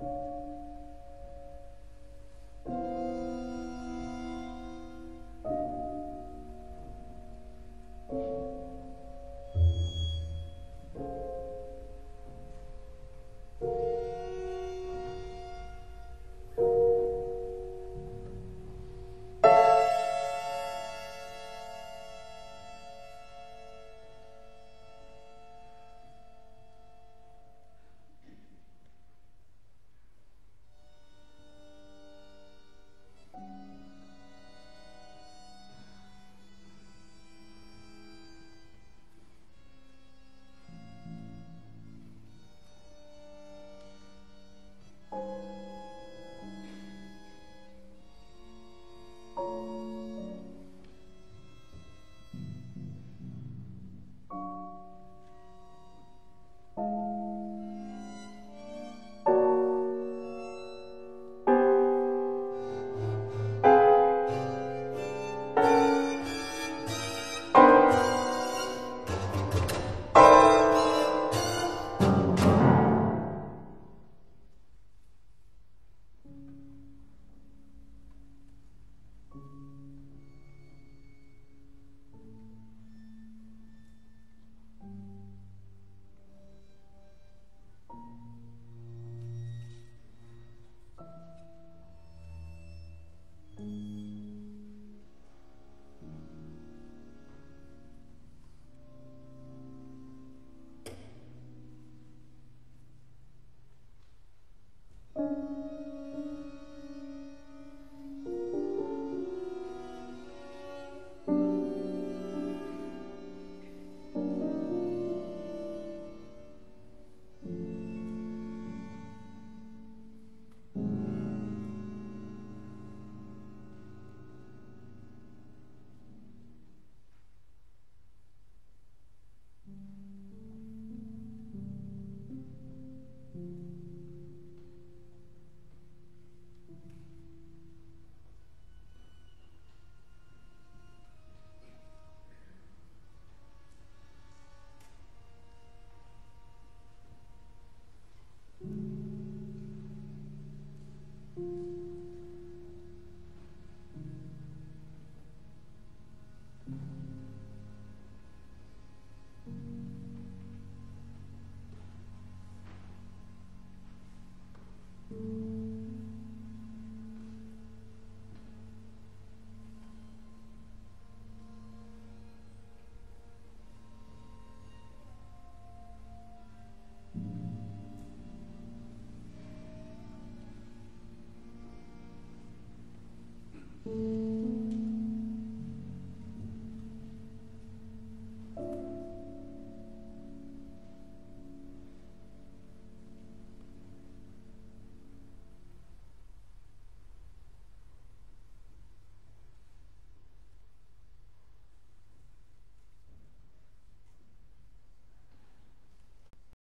you Thank you.